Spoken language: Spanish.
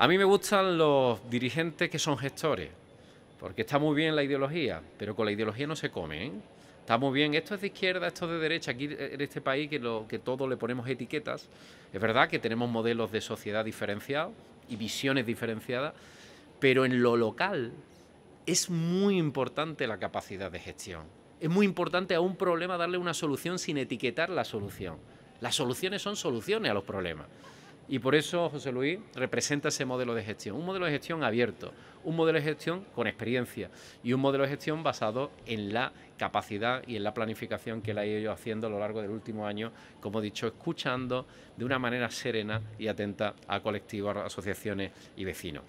A mí me gustan los dirigentes que son gestores, porque está muy bien la ideología, pero con la ideología no se come. ¿eh? Está muy bien, esto es de izquierda, esto es de derecha, aquí en este país que, lo, que todo le ponemos etiquetas. Es verdad que tenemos modelos de sociedad diferenciados y visiones diferenciadas, pero en lo local es muy importante la capacidad de gestión. Es muy importante a un problema darle una solución sin etiquetar la solución. Las soluciones son soluciones a los problemas. Y por eso José Luis representa ese modelo de gestión, un modelo de gestión abierto, un modelo de gestión con experiencia y un modelo de gestión basado en la capacidad y en la planificación que él ha ido haciendo a lo largo del último año, como he dicho, escuchando de una manera serena y atenta a colectivos, asociaciones y vecinos.